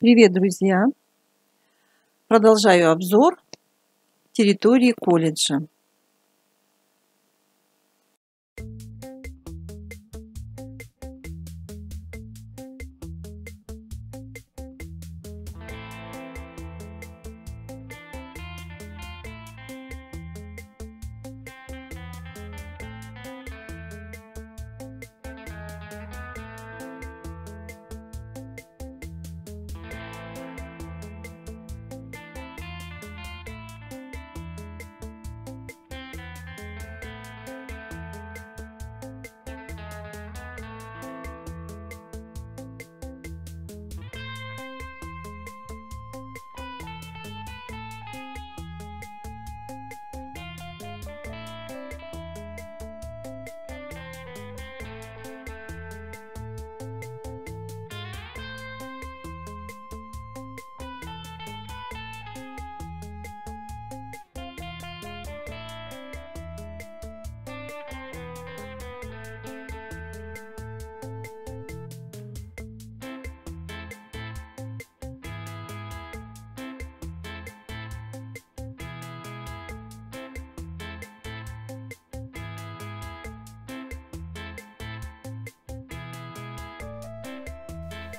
Привет, друзья! Продолжаю обзор территории колледжа.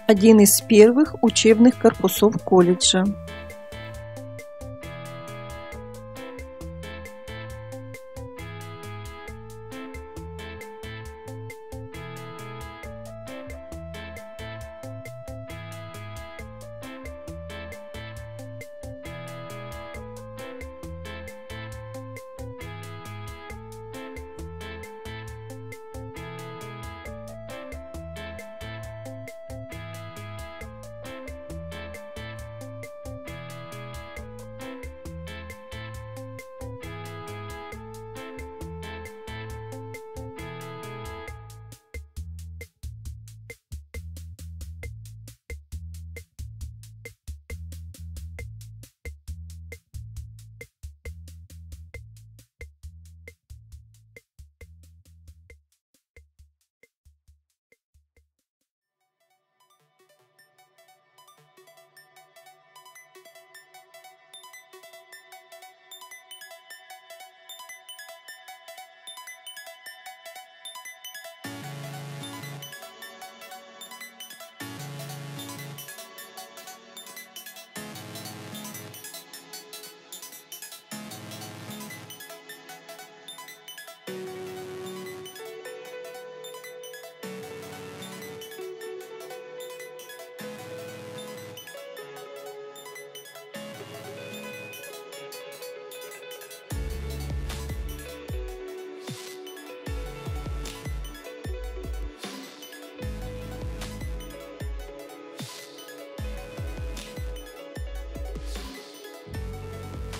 Один из первых учебных корпусов колледжа.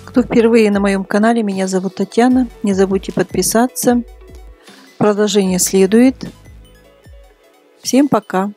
Кто впервые на моем канале, меня зовут Татьяна. Не забудьте подписаться. Продолжение следует. Всем пока!